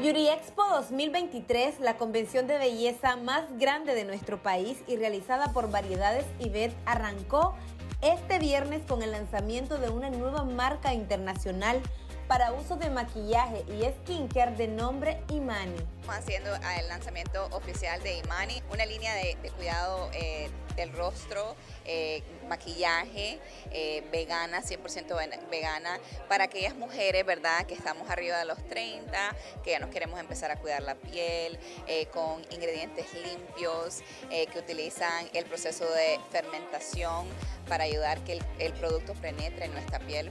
Beauty Expo 2023, la convención de belleza más grande de nuestro país y realizada por Variedades Ibet, arrancó este viernes con el lanzamiento de una nueva marca internacional para uso de maquillaje y skincare de nombre Imani. Estamos haciendo el lanzamiento oficial de Imani, una línea de, cuidado eh, del rostro, eh, maquillaje, eh, vegana, 100% vegana, para aquellas mujeres, ¿verdad?, que estamos arriba de los 30, que ya nos queremos empezar a cuidar la piel, con ingredientes limpios, que utilizan el proceso de fermentación para ayudar que el, producto penetre en nuestra piel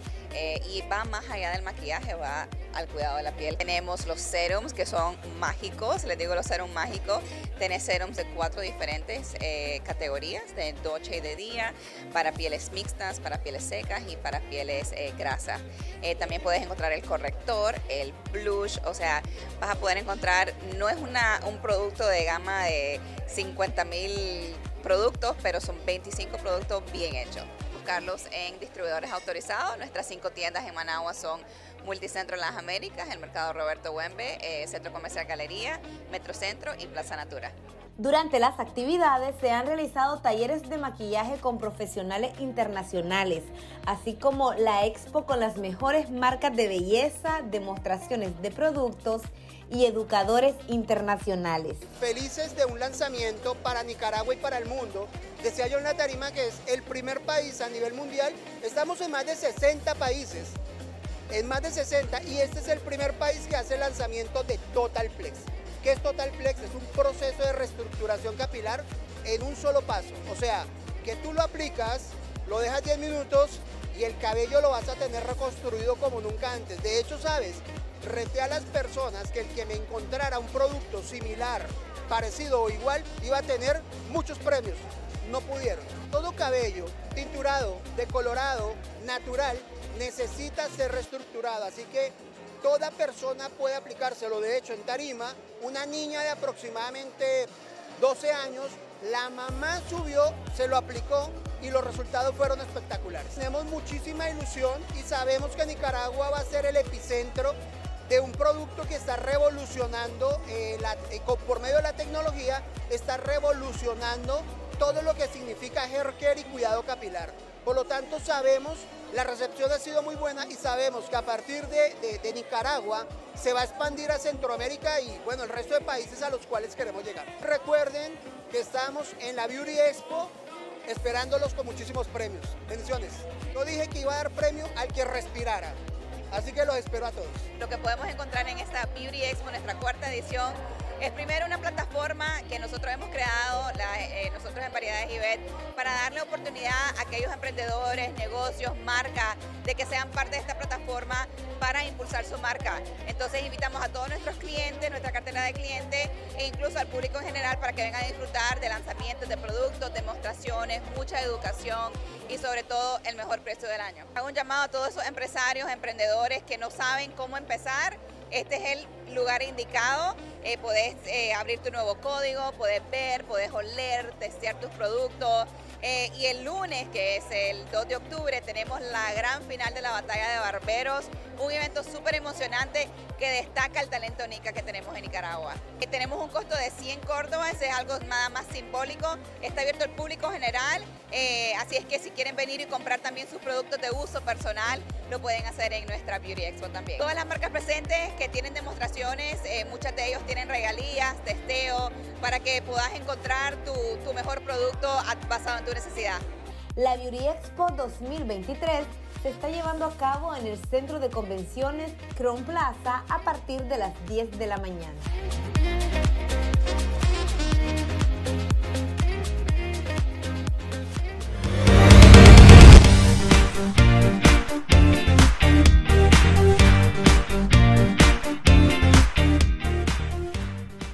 y va más allá del maquillaje va al cuidado de la piel. Tenemos los serums que son mágicos, les digo los serums mágicos. Tenés serums de cuatro diferentes eh, categorías, de noche y de día, para pieles mixtas, para pieles secas y para pieles eh, grasas. Eh, también puedes encontrar el corrector, el blush, o sea, vas a poder encontrar, no es una, un producto de gama de 50 mil productos, pero son 25 productos bien hechos buscarlos en distribuidores autorizados. Nuestras cinco tiendas en Managua son Multicentro Las Américas, el Mercado Roberto Huembe, eh, Centro Comercial Galería, Metrocentro y Plaza Natura. Durante las actividades se han realizado talleres de maquillaje con profesionales internacionales, así como la expo con las mejores marcas de belleza, demostraciones de productos y educadores internacionales. Felices de un lanzamiento para Nicaragua y para el mundo. Decía yo en la tarima que es el primer país a nivel mundial. Estamos en más de 60 países, en más de 60, y este es el primer país que hace el lanzamiento de Totalplex. ¿Qué es Totalplex? Es un proceso de reestructuración capilar en un solo paso. O sea, que tú lo aplicas, lo dejas 10 minutos y el cabello lo vas a tener reconstruido como nunca antes. De hecho, sabes, reté a las personas que el que me encontrara un producto similar, parecido o igual, iba a tener muchos premios. No pudieron. Todo cabello tinturado, decolorado, natural, necesita ser reestructurado. Así que toda persona puede aplicárselo. De hecho, en Tarima, una niña de aproximadamente 12 años, la mamá subió, se lo aplicó y los resultados fueron espectaculares. Tenemos muchísima ilusión y sabemos que Nicaragua va a ser el epicentro de un producto que está revolucionando, eh, eh, por medio de la tecnología, está revolucionando todo lo que significa hair care y cuidado capilar. Por lo tanto, sabemos, la recepción ha sido muy buena y sabemos que a partir de, de Nicaragua se va a expandir a Centroamérica y bueno, el resto de países a los cuales queremos llegar. Recuerden que estamos en la Beauty Expo esperándolos con muchísimos premios. Bendiciones. Yo dije que iba a dar premio al que respirara. Así que los espero a todos. Lo que podemos encontrar en esta Beauty Expo, nuestra cuarta edición, es primero una plataforma que nosotros hemos creado, eh, nosotros en Variedades IBET, para darle oportunidad a aquellos emprendedores, negocios, marcas, de que sean parte de esta plataforma para impulsar su marca. Entonces invitamos a todos nuestros clientes, nuestra cartera de clientes e incluso al público en general para que vengan a disfrutar de lanzamientos de productos, demostraciones, mucha educación y sobre todo el mejor precio del año. Hago un llamado a todos esos empresarios, emprendedores que no saben cómo empezar este es el lugar indicado. Eh, podés eh, abrir tu nuevo código, podés ver, podés oler, testear tus productos. Eh, y el lunes, que es el 2 de octubre, tenemos la gran final de la batalla de barberos, un evento súper emocionante que destaca el talento nica que tenemos en Nicaragua. tenemos un costo de 100 Córdoba, ese es algo nada más simbólico, está abierto al público general, así es que si quieren venir y comprar también sus productos de uso personal, lo pueden hacer en nuestra Beauty Expo también. Todas las marcas presentes que tienen eh, muchas de ellos tienen regalías, testeo, para que puedas encontrar tu, tu mejor producto basado en tu necesidad. La Beauty Expo 2023 se está llevando a cabo en el Centro de Convenciones Crown Plaza a partir de las 10 de la mañana.